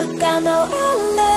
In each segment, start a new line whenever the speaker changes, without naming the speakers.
But I know I love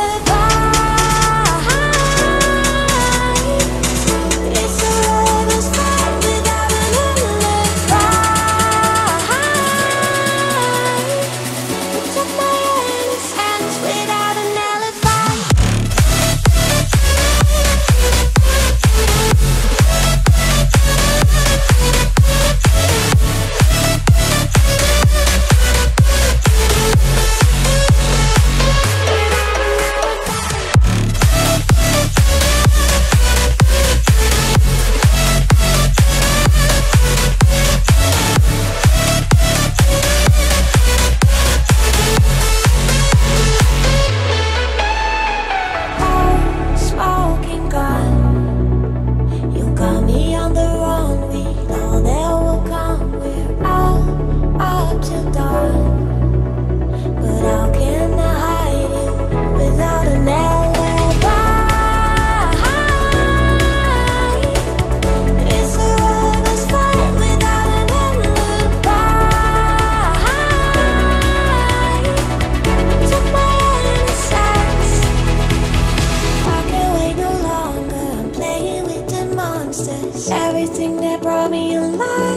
promises, everything that brought me alive.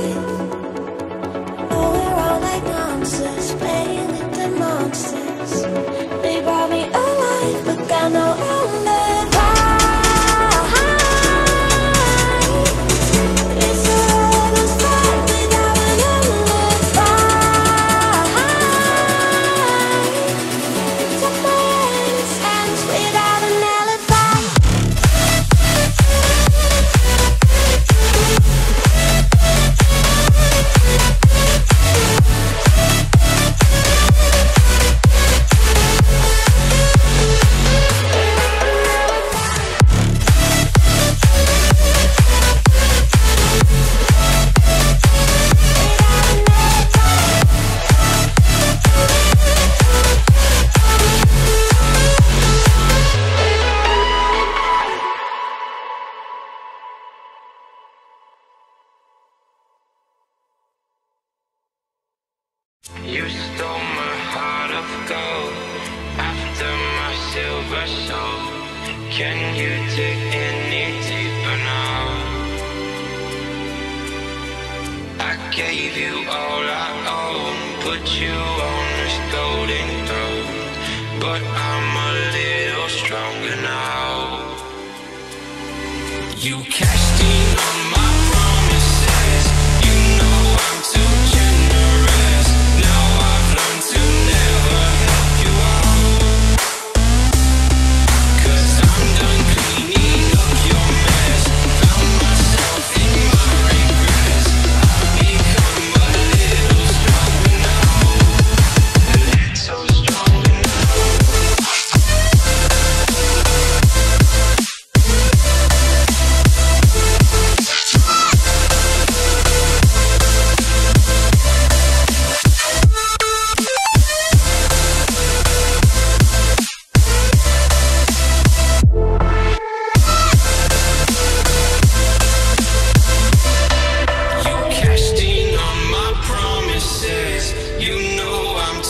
stole my heart of gold after my silver soul. Can you dig any deeper now? I gave you all I own, put you on this golden throne, but I'm a little stronger now. You cash.